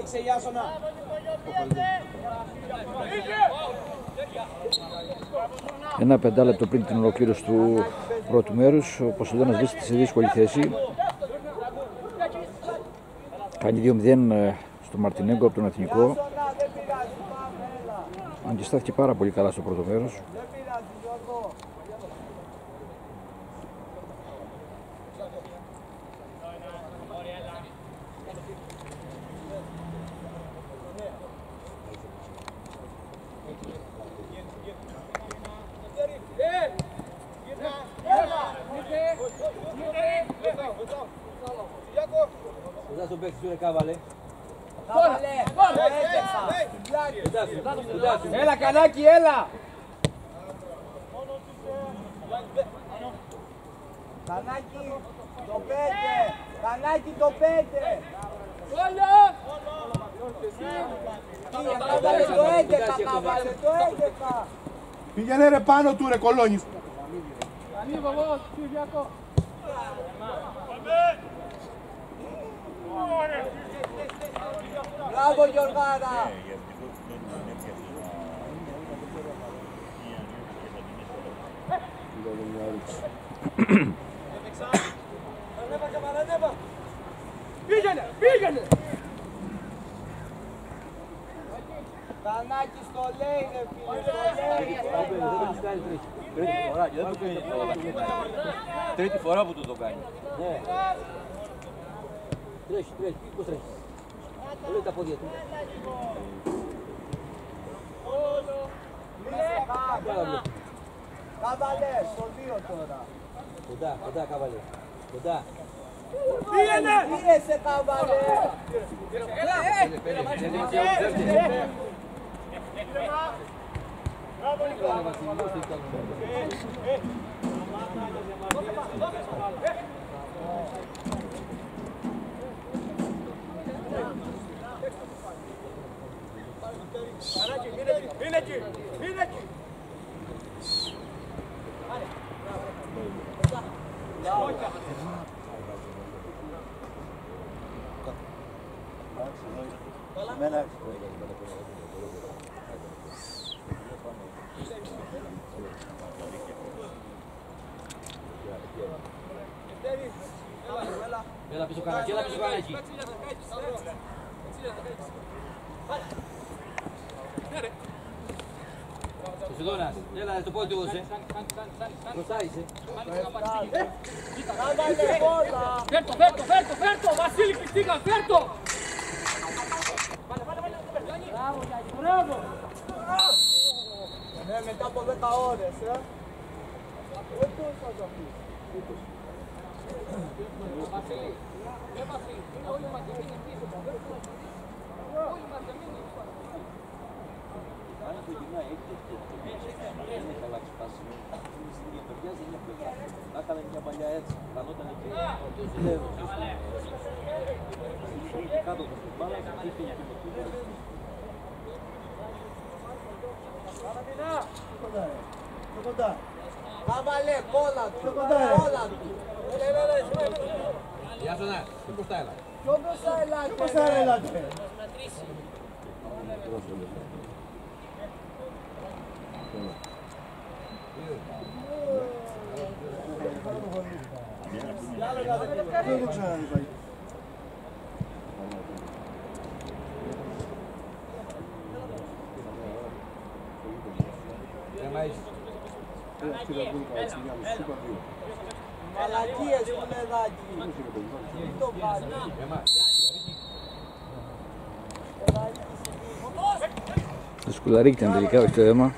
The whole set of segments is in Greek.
άνοιξε η Άσονα. Ένα πεντάλεπτο πριν την ολοκλήρωση του πρώτου μέρους, ο Ποσειδώνας βρίσκεται σε δύσκολη θέση. Κάνει 2-0 ε, στο Μαρτινέγκο από τον Εθνικό. Άσονα, δεν πειράζει, πάμε, έλα. Αντιστάθηκε πάρα πολύ καλά στο πρώτο μέρος. Κοντά στον παίκτη σου ρε κάβαλε. Κάβαλε, το έτρεξα. Στην πλάτη. Κοντά σου, κοντά σου. Έλα, κανάκι, έλα. Κανάκι, το πέντε. Κανάκι, το πέντε. Κύριε, Κάβαλε το 11, κάβαλε το 11. Πήγαινε ρε πάνω του ρε κολόνι. Μπράβο, Γιωργάρα. Κανάκι στο λέει, ρε φίλε, στο λέει. Δεν το έχεις κάνει τρίτη. Τρίτη φορά και δεν το κάνει πρώτη φορά που το κάνει. Τρίτη φορά που του το κάνει. Ναι. Τρέχει, τρέχει. Πώς τρέχει; Όλε τα πόδια του. Κάβαλε. Κάβαλε, στο δύο τώρα. Κοντά, κοντά καβαλέ. Κοντά. Πήρε σε κάβαλε. Έλα πίσω κανάκι, έλα πίσω κανάκι. Ποσειδώνας, έλα το πόδι του δώσε. Μπροστά είσαι. Κάβαλε μπόλα. Φέρτο, φέρτο, φέρτο, φέρτο, Βασίλη Κριστίκα, φέρτο! Poza kaore, sir. What do you want to do? Vasily, yeah, Vasily, you know you must be in the piece of the Oh, you must be in the piece of Она будет на этих kalakşıtasının kimisini getireceğiz, yine koyacağız. Ne kadar yabancayız, kanıtını getireceğiz. Şimdi dikkat olun. Bana bir şey yapın. Και το κύπελο. Κάβαλε μπόλα του. Μπόλα του. Γεια σου, ναι. Τι μπροστά έλα. Ποιο μπροστά Μαλακίες που λεδάκι. Τι το κάνει. Θέμα. Το σκουλαρίκι ήταν τελικά, όχι το αίμα.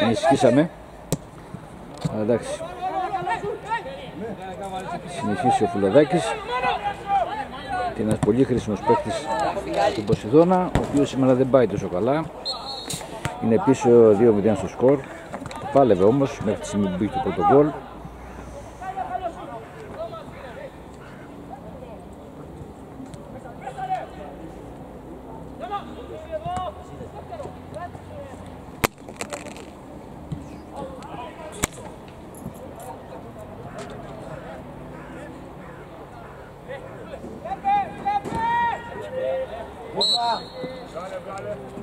Ενισχύσαμε. Αλλά εντάξει. Συνεχίσει ο Φουλαδάκης. Και ένας πολύ χρήσιμος παίκτης του Ποσειδώνα, ο οποίος σήμερα δεν πάει τόσο καλά. Είναι πίσω 2-0 στο σκορ. Πάλευε όμως μέχρι τη στιγμή που πήγε το πρώτο γκολ. Vale.